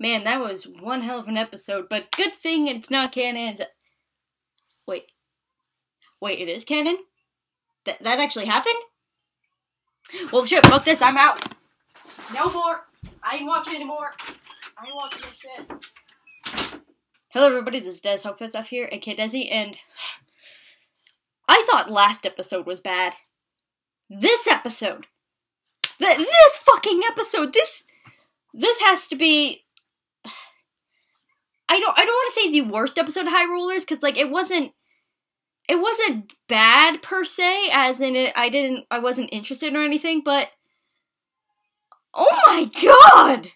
Man, that was one hell of an episode, but good thing it's not canon. Wait. Wait, it is canon? Th- that actually happened? Well, shit, fuck this, I'm out. No more. I ain't watching anymore. I ain't watching this shit. Hello, everybody, this is Des Hopefest here, aka Desi, and I thought last episode was bad. This episode, th- this fucking episode, this, this has to be. I don't, I don't want to say the worst episode of High Rollers because like it wasn't, it wasn't bad per se, as in it, I didn't, I wasn't interested or anything, but oh my god.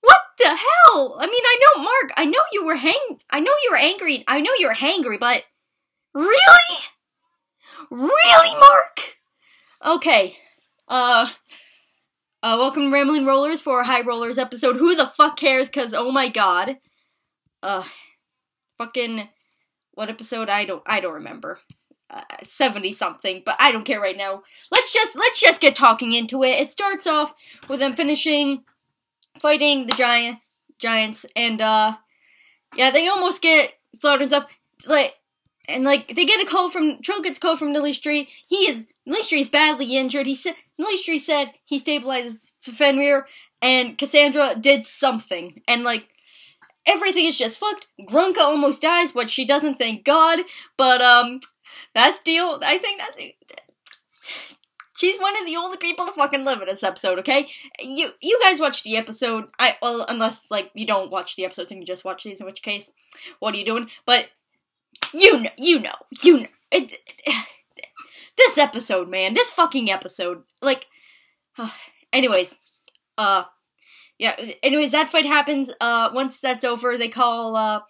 What the hell? I mean, I know, Mark. I know you were hang. I know you were angry. I know you were hangry, but really, really, Mark. Okay. Uh. Uh, welcome to Rambling Rollers for High Rollers episode. Who the fuck cares? Cause oh my god. Uh, fucking what episode? I don't. I don't remember. Uh, 70 something, but I don't care right now. Let's just let's just get talking into it. It starts off with them finishing fighting the giant giants and uh yeah, they almost get slaughtered and stuff. Like and like they get a call from Trill gets a call from Nalistri. He is Nalistri is badly injured. He said Nalistri said he stabilizes Fenrir and Cassandra did something. And like everything is just fucked. Grunka almost dies, but she doesn't thank God. But um that's deal I think that's She's one of the only people to fucking live in this episode, okay? You you guys watch the episode. I well unless like you don't watch the episodes and you just watch these, in which case, what are you doing? But you know, you know, you know. It, this episode, man, this fucking episode, like. Uh, anyways, uh, yeah. Anyways, that fight happens. Uh, once that's over, they call uh,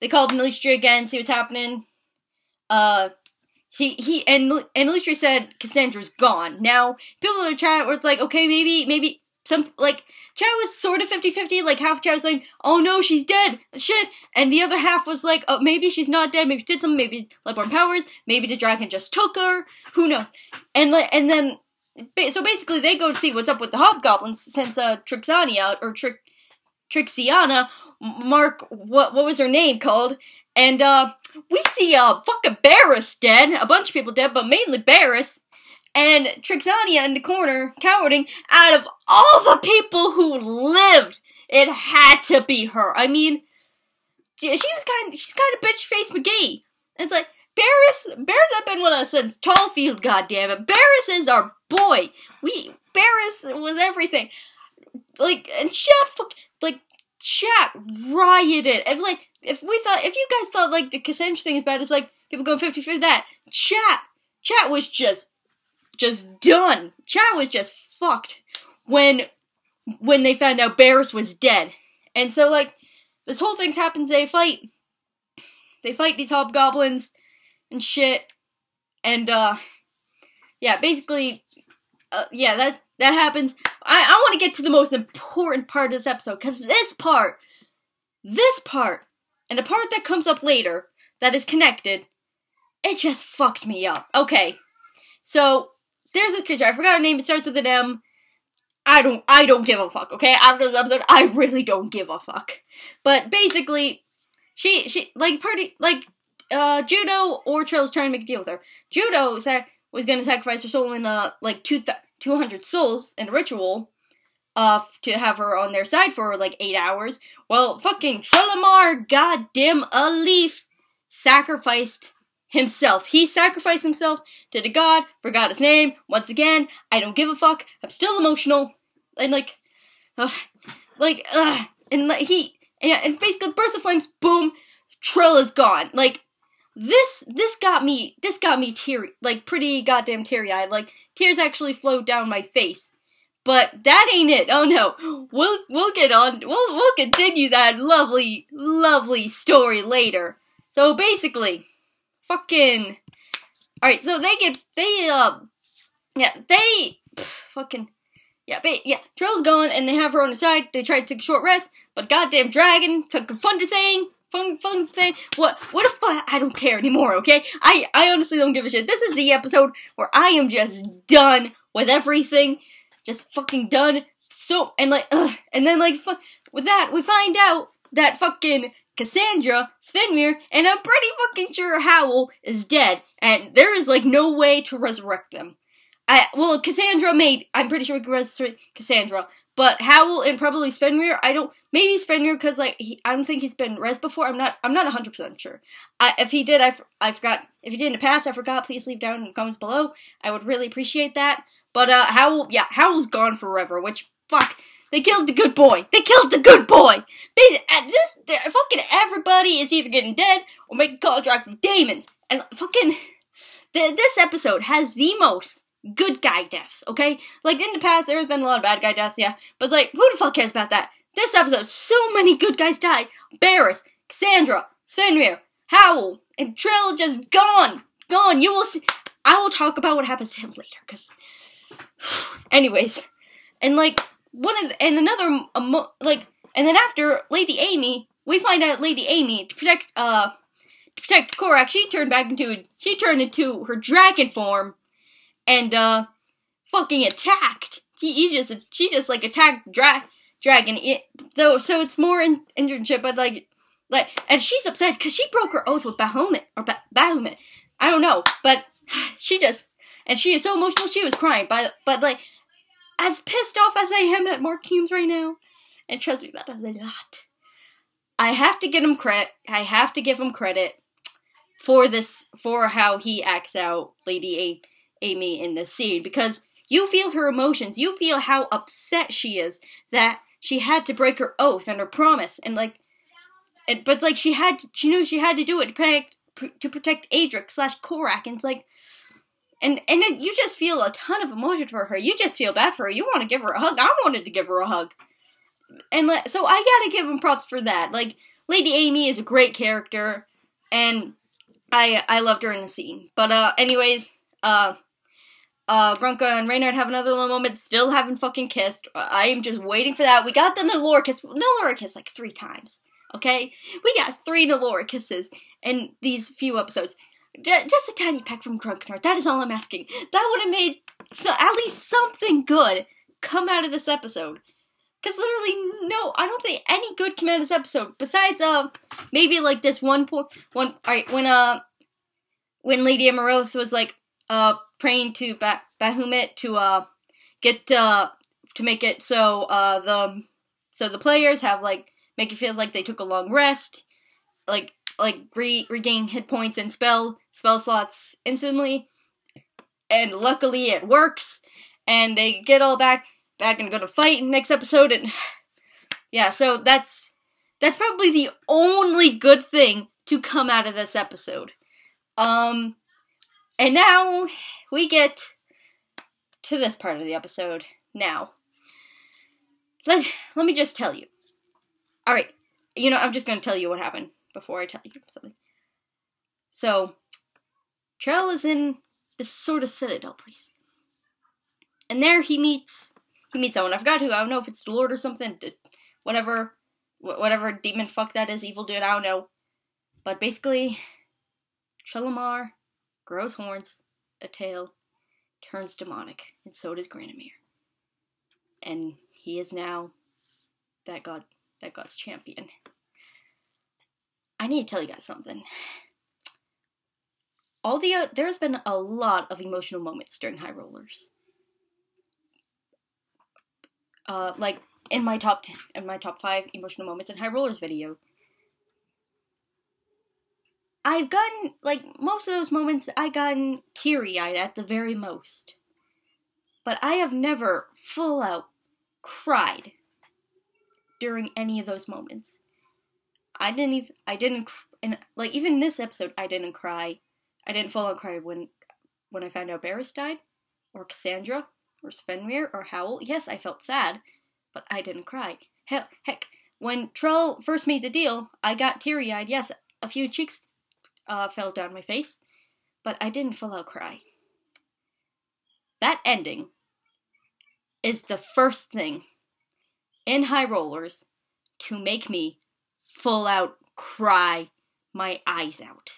they call Nalistri again, see what's happening. Uh, he he and and Lystri said Cassandra's gone. Now people in the chat were like, okay, maybe maybe some like chat was sort of 50-50, like half chat was like, oh no, she's dead, shit, and the other half was like, oh maybe she's not dead, maybe she did something, maybe Bloodborne powers, maybe the dragon just took her, who knows, and and then so basically they go to see what's up with the hobgoblins since uh Trixania or Trick Trixiana, Mark, what what was her name called? And uh, we see uh fucking Barris dead, a bunch of people dead, but mainly Barris. And Trixania in the corner, cowarding. Out of all the people who lived, it had to be her. I mean, she was kind, she's kind of bitch face McGee. It's like Barris, Barris have been with us since Tallfield. Goddamn it, Barris is our boy. We Barris was everything. Like and chat, like chat rioted. It's like if we thought, if you guys thought like the Cassandra thing is bad, it's like people going 50 for that. Chat, chat was just, just done. Chat was just fucked when, when they found out Barris was dead. And so like, this whole thing happens, they fight, they fight these hobgoblins and shit. And uh, yeah, basically, uh, yeah, that, that happens. I, I want to get to the most important part of this episode, because this part, this part and a part that comes up later that is connected, it just fucked me up. Okay, so there's this creature. I forgot her name. It starts with an M. I don't. I don't give a fuck. Okay, after this episode, I really don't give a fuck. But basically, she she like party like uh Judo or Trill's trying to make a deal with her. Judo was gonna sacrifice her soul in uh like two th- 200 souls in a ritual uh, to have her on their side for like eight hours. Well, fucking Trelamar, goddamn a leaf, sacrificed himself. He sacrificed himself to the god, forgot his name. Once again, I don't give a fuck. I'm still emotional. And like, uh, like, uh, and like, he, and, and basically burst of flames, boom, Trill is gone. Like, this, this got me, this got me teary, like, pretty goddamn teary-eyed. Like, tears actually flowed down my face but that ain't it. Oh no. We'll we'll get on we'll we'll continue that lovely lovely story later. So basically, fucking Alright, so they get they uh yeah, they pff, fucking yeah, ba- yeah, Trill's going and they have her on the side. They try to take a short rest, but goddamn dragon took a thunder thing. Fun, fun thing. What? What if I, I don't care anymore? Okay, I, I honestly don't give a shit. This is the episode where I am just done with everything just fucking done. so and like ugh, and then like with that we find out that fucking Cassandra, Svenmir, and I'm pretty fucking sure Howl is dead, and there is like no way to resurrect them. I well, Cassandra made. I'm pretty sure Cassandra, but Howl and probably Svenmir. I don't. Maybe Svenmir because like he, I don't think he's been res before. I'm not. I'm not 100 percent sure. I, if he did, I, I forgot. If he did in the past, I forgot. Please leave down in the comments below. I would really appreciate that. But uh, Howl, yeah, Howl's gone forever. Which fuck, they killed the good boy. They killed the good boy. They this fucking everybody is either getting dead or making contract with demons. And fucking the, this episode has the most good guy deaths, okay? Like in the past, there has been a lot of bad guy deaths, yeah. But like, who the fuck cares about that? This episode, so many good guys die. Barris, Cassandra, Svenmir, Howl, and Trill just gone, gone. You will see. I will talk about what happens to him later, cause. Anyways, and like one of the, and another um, like, and then after Lady Amy, we find out Lady Amy to protect uh to protect Korak, she turned back into she turned into her dragon form and uh fucking attacked. She, he just she just like attacked dra- dragon. It, though so it's more in internship, but like like and she's upset because she broke her oath with Bahamut or ba- Bahamut. I don't know, but she just and she is so emotional she was crying. But but like as pissed off as I am at Mark Hulmes right now, and trust me, that is a lot. I have to get him credit. I have to give him credit for this for how he acts out Lady A Amy in this scene because you feel her emotions. You feel how upset she is that she had to break her oath and her promise, and like, it, but like she had, to, she knew she had to do it to protect to protect Adric slash Korak, and it's like, and and it, you just feel a ton of emotion for her. You just feel bad for her. You want to give her a hug. I wanted to give her a hug, and so I gotta give him props for that. Like Lady Amy is a great character, and I I loved her in the scene. But uh, anyways, uh uh, Grunka and Reynard have another little moment, still haven't fucking kissed. I am just waiting for that. We got the Naloar kiss. Naloar kiss like three times. Okay? We got three Naloar kisses in these few episodes. just a tiny peck from Grunknar. That is all I'm asking. That would have made so, at least something good come out of this episode. Cause literally no, I don't think any good came out of this episode. Besides, uh, maybe like this one poor one. All right, when uh, when Lady Amaryllis was like, uh, praying to ba- Bahamut to uh get uh to make it so uh the so the players have like make it feel like they took a long rest, like like re- regain hit points and spell spell slots instantly, and luckily it works, and they get all back back and go to fight next episode, and yeah, so that's that's probably the only good thing to come out of this episode. Um, and now we get to this part of the episode. Now, let, let me just tell you. Alright, you know, I'm just gonna tell you what happened before I tell you something. So, Trell is in this sort of citadel place. And there he meets, he meets someone. I forgot who, I don't know if it's the Lord or something, whatever, whatever demon fuck that is, evil dude, I don't know. But basically, Trelamar grows horns, a tail, turns demonic, and so does Granomir. And he is now that god that god's champion. I need to tell you guys something. All the uh, there's been a lot of emotional moments during High Rollers. Uh, like in my top ten, in my top five emotional moments in High Rollers video, I've gotten, like, most of those moments, I've gotten teary eyed at the very most. But I have never full out cried during any of those moments. I didn't even, I didn't, and like, even this episode, I didn't cry. I didn't full out cry when, when I found out Barris died, or Cassandra, or Svenmir, or Howl. Yes, I felt sad, but I didn't cry. Heck, heck, when Trell first made the deal, I got teary eyed. Yes, a few cheeks uh, fell down my face, but I didn't full out cry. That ending is the first thing in High Rollers to make me full out cry my eyes out.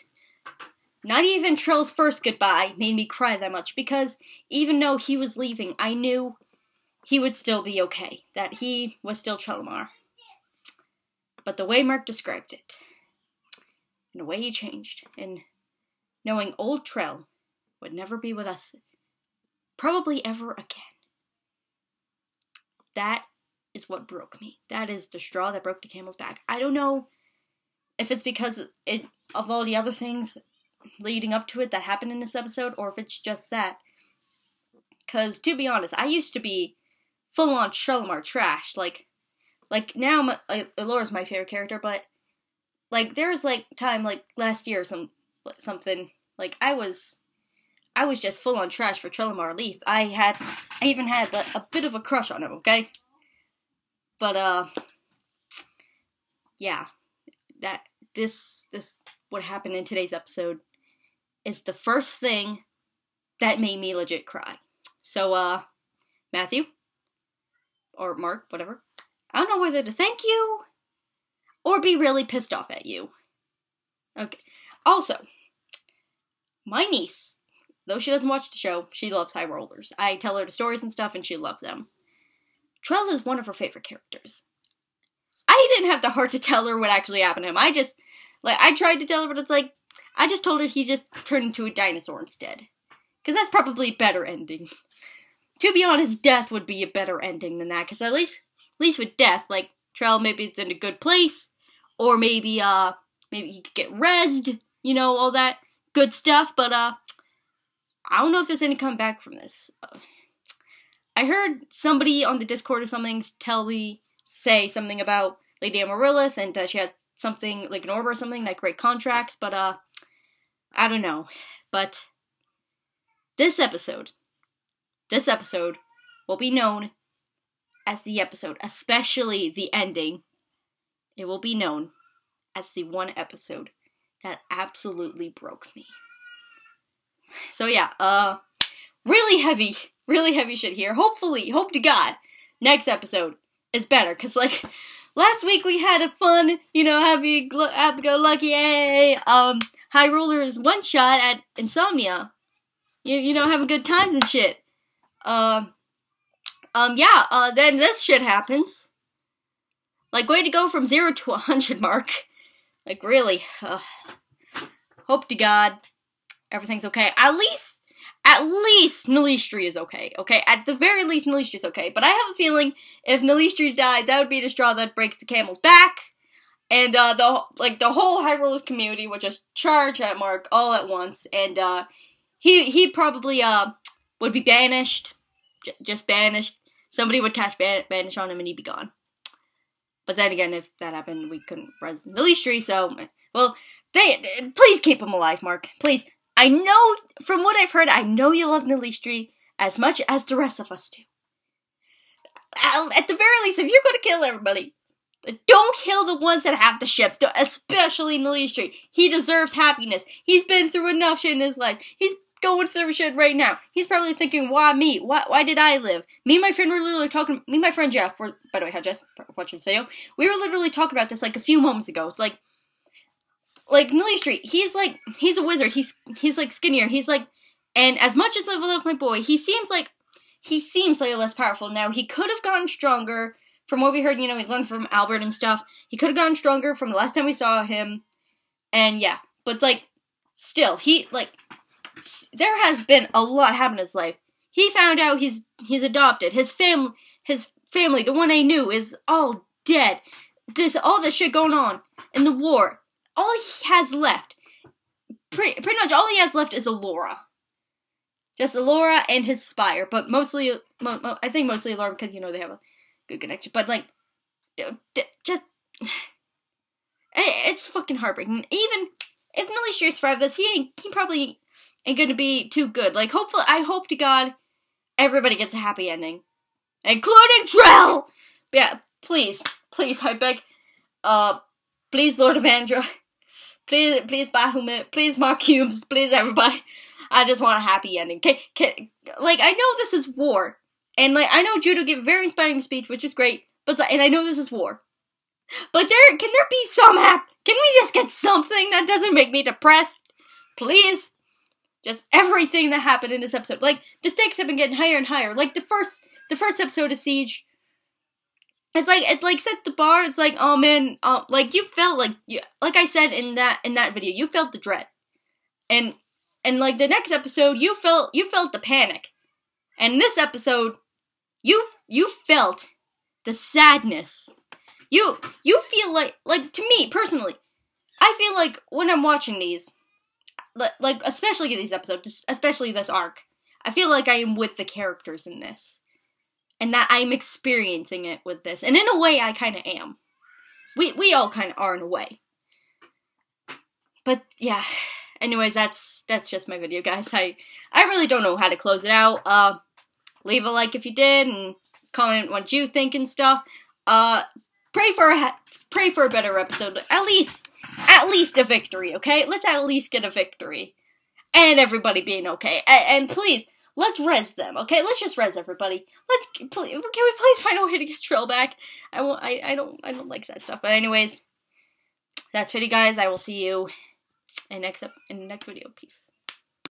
Not even Trill's first goodbye made me cry that much because even though he was leaving, I knew he would still be okay, that he was still Trelamar. But the way Mark described it, and way he changed, and knowing old Trell would never be with us, probably ever again, that is what broke me. That is the straw that broke the camel's back. I don't know if it's because it of all the other things leading up to it that happened in this episode, or if it's just that. Because to be honest, I used to be full on Trelamar trash. Like, like now, my, Elora's my favorite character, but like there was like time like last year or some something like I was. I was just full on trash for Trelamar Leaf. I had, I even had a, a bit of a crush on him. Okay, but uh, yeah, that this this what happened in today's episode is the first thing that made me legit cry. So uh, Matthew or Mark, whatever. I don't know whether to thank you or be really pissed off at you. Okay. Also, my niece, though she doesn't watch the show, she loves high rollers. I tell her the stories and stuff, and she loves them. Trell is one of her favorite characters. I didn't have the heart to tell her what actually happened to him. I just, like, I tried to tell her, but it's like, I just told her he just turned into a dinosaur instead. Because that's probably a better ending. to be honest, death would be a better ending than that. Because at least, at least with death, like, Trell maybe it's in a good place. Or maybe, uh, maybe he could get rezzed. You know, all that good stuff. But, uh, I don't know if there's any comeback from this. Uh, I heard somebody on the Discord or something tell me say something about Lady Amaryllis and that she had something like an orb or something like great contracts, but uh, I don't know. But this episode, this episode will be known as the episode, especially the ending. It will be known as the one episode that absolutely broke me. So yeah, uh, really heavy really heavy shit here. Hopefully, hope to God, next episode is better. Cause like last week we had a fun, you know, happy, happy go lucky, yay, um, high rollers one shot at Insomnia. You you know having good times and shit. Um, um, yeah. Uh, then this shit happens. Like way to go from zero to a hundred mark. Like really. Uh, hope to God everything's okay. At least at least Nalistri is okay, okay? At the very least, Nalistri is okay. But I have a feeling if Nalistri died, that would be the straw that breaks the camel's back. And, uh, the, like, the whole High Rollers community would just charge at Mark all at once. And, uh, he, he probably, uh, would be banished. J just banished. Somebody would cast ban banish on him and he'd be gone. But then again, if that happened, we couldn't res Nalistri, so, well, they, please keep him alive, Mark. Please. I know, from what I've heard, I know you love Nalistri as much as the rest of us do. At the very least, if you're going to kill everybody, don't kill the ones that have the ships, especially Nalistri. He deserves happiness. He's been through enough shit in his life. He's going through the shit right now. He's probably thinking, why me? Why, why did I live? Me and my friend were literally talking, me and my friend Jeff, by the way, how Jeff, watching this video, we were literally talking about this like a few moments ago. It's like, like Millie Street, he's like he's a wizard. He's he's like skinnier. He's like, and as much as I love my boy, he seems like he seems like less powerful now. He could have gotten stronger from what we heard. You know, he's learned from Albert and stuff. He could have gotten stronger from the last time we saw him, and yeah, but like still, he like there has been a lot happen in his life. He found out he's he's adopted. His family, his family, the one I knew, is all dead. This all this shit going on in the war all he has left, pretty, pretty much all he has left is Elora. Just Elora and his spire, but mostly, mo- mo- I think mostly Elora because, you know, they have a good connection. But, like, just, it's fucking heartbreaking. Even if Nalistri survived this, he ain't, he probably ain't gonna be too good. Like, hopefully, I hope to God everybody gets a happy ending. Including Trell! Yeah, please, please, I beg, uh, please, Lord of Andra, Please, please Bahamut. Please Mark Hulmes. Please everybody. I just want a happy ending. Can, can, like, I know this is war. And, like, I know Judo gave a very inspiring speech, which is great. But, and I know this is war. But there, can there be some hap- Can we just get something that doesn't make me depressed? Please? Just everything that happened in this episode. Like, the stakes have been getting higher and higher. Like, the first, the first episode of Siege. It's like it like set the bar. It's like oh man, uh, like you felt like you, like I said in that in that video, you felt the dread, and and like the next episode, you felt you felt the panic, and this episode, you you felt the sadness. You you feel like like to me personally, I feel like when I'm watching these, like, especially these episodes, especially this arc, I feel like I am with the characters in this and that I'm experiencing it with this. And in a way, I kind of am. We we all kind of are in a way. But yeah. Anyways, that's that's just my video, guys. I I really don't know how to close it out. Uh, leave a like if you did, and comment what you think and stuff. Uh, pray for a pray for a better episode. At least at least a victory, okay? Let's at least get a victory, and everybody being okay. and, and please Let's res them, okay? Let's just res everybody. Let's please, can we please find a way to get Trill back? I won't. I I don't. I don't like that stuff. But anyways, that's it, guys. I will see you in next in next video. Peace.